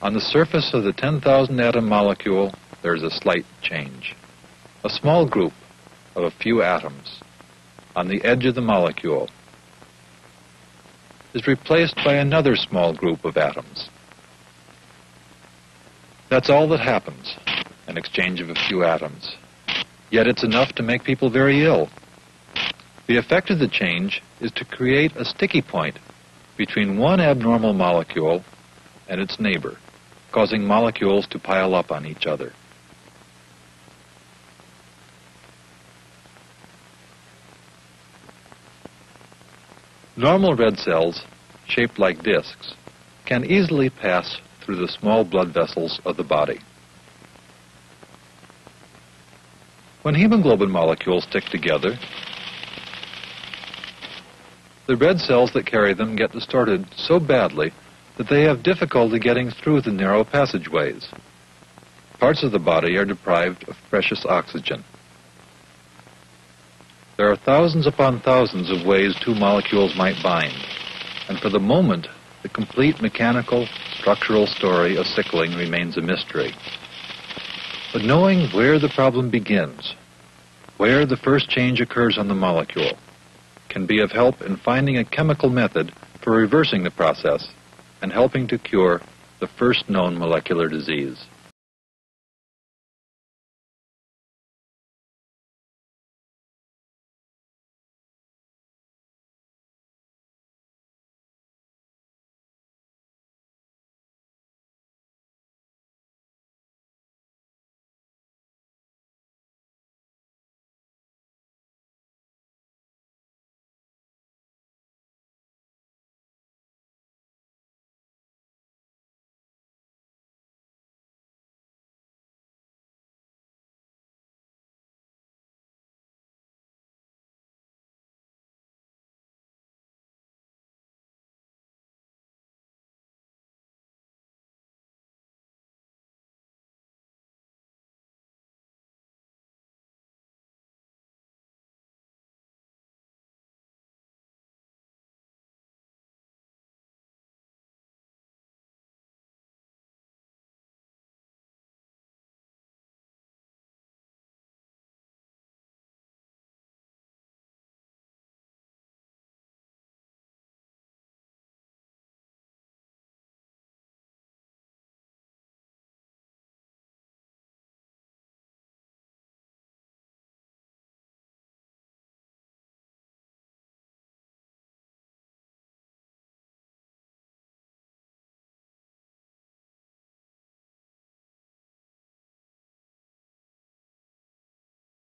On the surface of the 10,000 atom molecule, there is a slight change. A small group of a few atoms on the edge of the molecule is replaced by another small group of atoms. That's all that happens, an exchange of a few atoms. Yet it's enough to make people very ill. The effect of the change is to create a sticky point between one abnormal molecule and its neighbor, causing molecules to pile up on each other. Normal red cells, shaped like discs, can easily pass through the small blood vessels of the body. When hemoglobin molecules stick together, the red cells that carry them get distorted so badly that they have difficulty getting through the narrow passageways. Parts of the body are deprived of precious oxygen. There are thousands upon thousands of ways two molecules might bind, and for the moment, the complete mechanical, structural story of sickling remains a mystery. But knowing where the problem begins, where the first change occurs on the molecule, can be of help in finding a chemical method for reversing the process and helping to cure the first known molecular disease.